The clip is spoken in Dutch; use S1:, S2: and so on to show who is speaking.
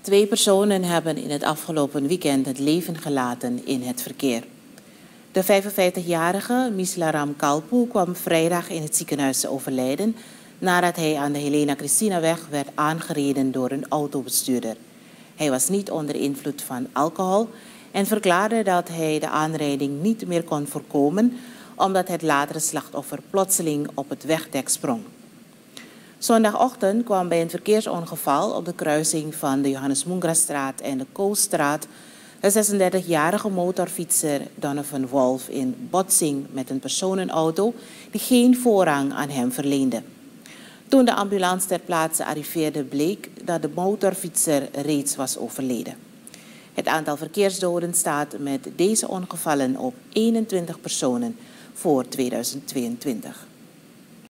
S1: Twee personen hebben in het afgelopen weekend het leven gelaten in het verkeer. De 55-jarige Mislaram Kalpu kwam vrijdag in het ziekenhuis te overlijden nadat hij aan de Helena Christinaweg werd aangereden door een autobestuurder. Hij was niet onder invloed van alcohol en verklaarde dat hij de aanrijding niet meer kon voorkomen omdat het latere slachtoffer plotseling op het wegdek sprong. Zondagochtend kwam bij een verkeersongeval op de kruising van de Johannes Moengrastraat en de Koolstraat een 36-jarige motorfietser Donovan Wolf in botsing met een personenauto die geen voorrang aan hem verleende. Toen de ambulance ter plaatse arriveerde bleek dat de motorfietser reeds was overleden. Het aantal verkeersdoden staat met deze ongevallen op 21 personen voor 2022.